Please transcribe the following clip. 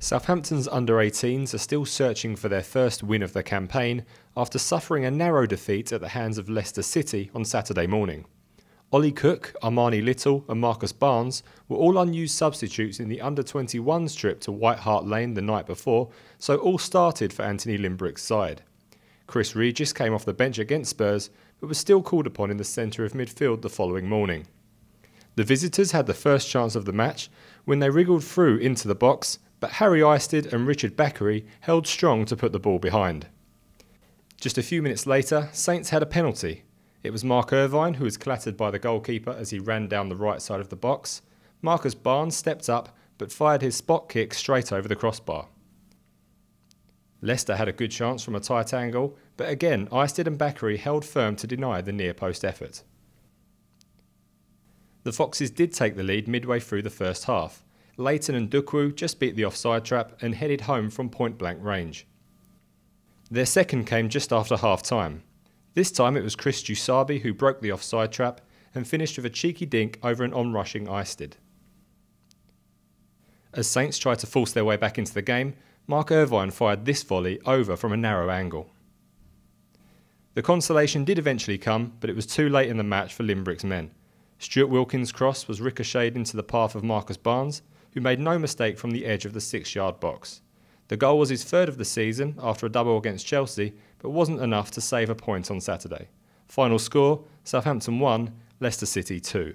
Southampton's under 18s are still searching for their first win of the campaign after suffering a narrow defeat at the hands of Leicester City on Saturday morning. Ollie Cook, Armani Little, and Marcus Barnes were all unused substitutes in the under 21s trip to White Hart Lane the night before, so all started for Anthony Limbrick's side. Chris Regis came off the bench against Spurs, but was still called upon in the centre of midfield the following morning. The visitors had the first chance of the match when they wriggled through into the box, but Harry Isted and Richard Bakary held strong to put the ball behind. Just a few minutes later, Saints had a penalty. It was Mark Irvine who was clattered by the goalkeeper as he ran down the right side of the box. Marcus Barnes stepped up but fired his spot kick straight over the crossbar. Leicester had a good chance from a tight angle, but again Isted and Bakary held firm to deny the near post effort. The Foxes did take the lead midway through the first half. Layton Ndukwu just beat the offside trap and headed home from point blank range. Their second came just after half time. This time it was Chris Jusabi who broke the offside trap and finished with a cheeky dink over an onrushing Isted. As Saints tried to force their way back into the game, Mark Irvine fired this volley over from a narrow angle. The consolation did eventually come, but it was too late in the match for Limbrick's men. Stuart Wilkins' cross was ricocheted into the path of Marcus Barnes, who made no mistake from the edge of the six yard box. The goal was his third of the season after a double against Chelsea, but wasn't enough to save a point on Saturday. Final score Southampton 1, Leicester City 2.